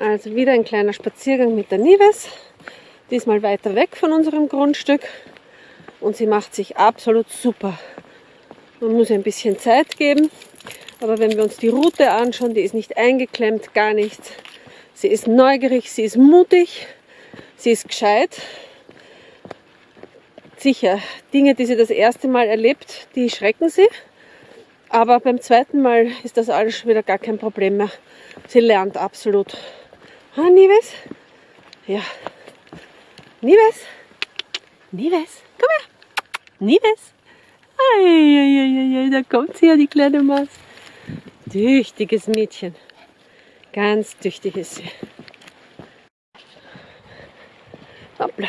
Also wieder ein kleiner Spaziergang mit der Nives. Diesmal weiter weg von unserem Grundstück. Und sie macht sich absolut super. Man muss ihr ein bisschen Zeit geben. Aber wenn wir uns die Route anschauen, die ist nicht eingeklemmt, gar nichts. Sie ist neugierig, sie ist mutig, sie ist gescheit. Sicher, Dinge, die sie das erste Mal erlebt, die schrecken sie. Aber beim zweiten Mal ist das alles schon wieder gar kein Problem mehr. Sie lernt absolut. Ha, Nives? Ja. Nives? Nives? Komm her. Nives? Eieieiei, da kommt sie ja, die kleine Maus. Tüchtiges Mädchen. Ganz tüchtig ist sie. Hoppla.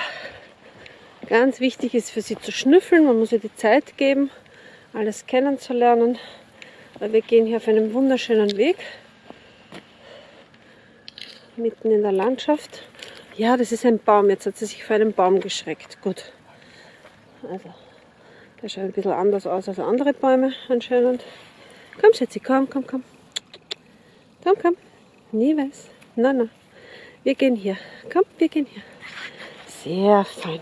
Ganz wichtig ist für sie zu schnüffeln. Man muss ihr die Zeit geben, alles kennenzulernen. Wir gehen hier auf einem wunderschönen Weg. Mitten in der Landschaft. Ja, das ist ein Baum. Jetzt hat sie sich vor einem Baum geschreckt. Gut. Also, der schaut ein bisschen anders aus als andere Bäume anscheinend. Komm, Schätzi, komm, komm, komm. Komm, komm. Nie weiß. Nein, nein. Wir gehen hier. Komm, wir gehen hier. Sehr fein.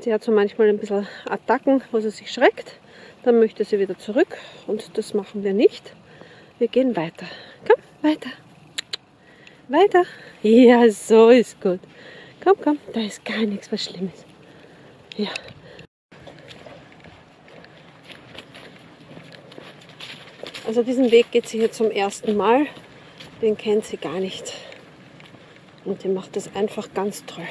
Sie hat so manchmal ein bisschen Attacken, wo sie sich schreckt. Dann möchte sie wieder zurück und das machen wir nicht. Wir gehen weiter. Komm, weiter. Weiter. Ja, so ist gut. Komm, komm, da ist gar nichts was Schlimmes. Ja. Also diesen Weg geht sie hier zum ersten Mal. Den kennt sie gar nicht. Und die macht das einfach ganz toll.